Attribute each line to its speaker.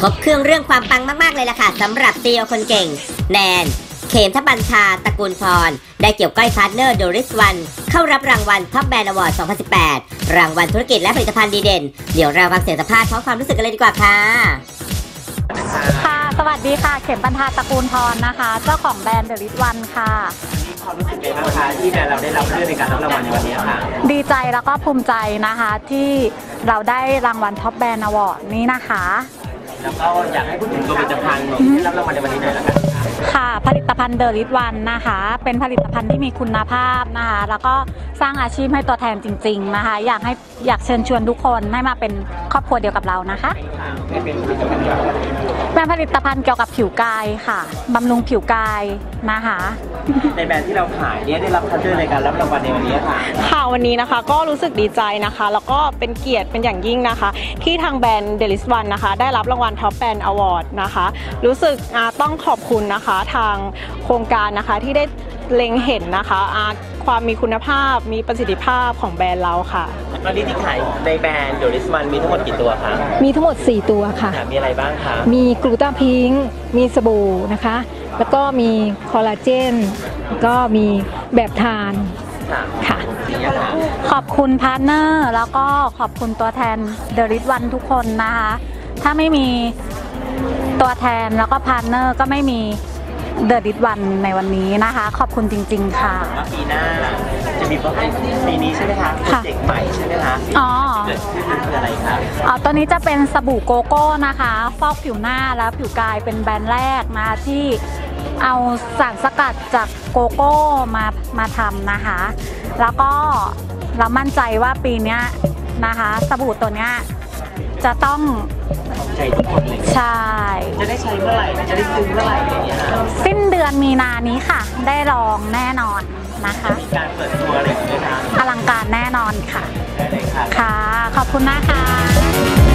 Speaker 1: ครบเครื่องเรื่องความปังมาก ๆ เลยล่ะค่ะสำหรับซีอคนเก่ง แนน เขมทบัญชาตระกูลพร ได้เกี่ยวก้อยพาร์ทเนอร์โดริสวัน เข้ารับรางวัลท็อปแบรนด์อวอร์ด 2018 รางวัลธุรกิจและผลิตภัณฑ์ดีเด่น เดี๋ยวเราฟังเสียงสัมภาษณ์พร้อมความรู้สึกกันเลยดีกว่าค่ะ
Speaker 2: ค่ะ สวัสดีค่ะ เข็มปันธาตระกูลพรนะคะ เจ้าของแบรนด์เดลิสวันค่ะ
Speaker 3: ความรู้สึกไงบ้างคะที่แบรนด์เราได้รับเลือกในการรับรางวัลในวันนี้ค่ะ
Speaker 2: ดีใจแล้วก็ภูมิใจนะคะที่เราได้รางวัล Top Brand Award นี้นะคะ
Speaker 3: แล้วก็อยากให้พูดถึงตัวผลิตภัณฑ์ที่ได้รับรางวัลในวันนี้หน่อยละกัน
Speaker 2: ค่ะผลิตภัณฑ์เดอะริชวัลนะคะ เป็นผลิตภัณฑ์ที่มีคุณภาพนะคะ แล้วก็สร้างอาชีพให้ตัวแทนจริง ๆนะคะ อยากให้อยากเชิญชวนทุกคนให้มาเป็นครอบครัวเดียวกับเรานะคะ
Speaker 3: ให้เป็นผลิตภัณฑ์แบบ
Speaker 2: เป็นผลิตภัณฑ์เกี่ยวกับผิวกายค่ะบำรุงผิวกายนะคะ
Speaker 3: ในแบรนด์ที่เราขายเนี่ยได้รับคัดเลือกในการรับรางวัลในวันนี้ค่ะ
Speaker 4: ค่ะวันนี้นะคะก็รู้สึกดีใจนะคะ แล้วก็เป็นเกียรติเป็นอย่างยิ่งนะคะ ที่ทางแบรนด์เดอะริชวัลนะคะ ได้รับรางวัล Top Brand Award นะคะ รู้สึกอ่าต้องขอบคุณนะคะทางโครงการนะคะที่ได้ เล็งเห็นนะคะอ่าความมีคุณภาพมีประสิทธิภาพของแบรนด์เราค่ะ
Speaker 3: ตอนนี้ที่ขายในแบรนด์เดอะริชวัลมีทั้งหมดกี่ตัวคะ
Speaker 5: มีทั้งหมด 4 ตัวค่ะ
Speaker 3: ค่ะมีอะไรบ้างคะ
Speaker 5: มีกลูตาพิงค์มีสบู่นะคะ แล้วก็มีคอลลาเจนแล้วก็มีแบบทาน
Speaker 3: ค่ะ
Speaker 5: ค่ะ
Speaker 3: นี่ค่ะ
Speaker 2: ขอบคุณพาร์ทเนอร์แล้วก็ขอบคุณตัวแทนเดลิสวันทุกคนนะคะ ถ้าไม่มีตัวแทนแล้วก็พาร์ทเนอร์ก็ไม่มี เดลิสวันในวันนี้นะคะ ขอบคุณจริง ๆ ค่ะ
Speaker 3: ว่าปีหน้าจะมีโปรเจกต์ปีนี้ใช่ไหมคะโปร
Speaker 2: ค่ะ
Speaker 3: เจกต์ใหม่ใช่ไหมคะ
Speaker 2: อ๋อ
Speaker 3: ที่เกิดขึ้นคืออะไรคะ
Speaker 2: อ๋อตัวนี้จะเป็นสบู่โกโก้นะคะ ฟอกผิวหน้าและผิวกายเป็นแบรนด์แรกนะที่เอาสารสกัดจากโกโก้มามาทำนะคะ แล้วก็เรามั่นใจว่าปีเนี้ยนะคะ สบู่ตัวเนี้ยจะต้อง
Speaker 3: ใช้ทุกคนเลย
Speaker 2: ใช่
Speaker 3: จะได้ใช้เมื่อไหร่จะได้ซื้อเมื่อไหร่อะไรอย่างเงี้ยค่ะ
Speaker 2: สิ้นเดือนมีนานี้ค่ะ ได้ลองแน่นอนนะคะ
Speaker 3: มีการเปิดตัวอะไรอย่างเงี้ยคะ
Speaker 2: อลังการแน่นอนค่ะ
Speaker 3: ได้เลยค่ะ
Speaker 2: ค่ะ ขอบคุณนะคะ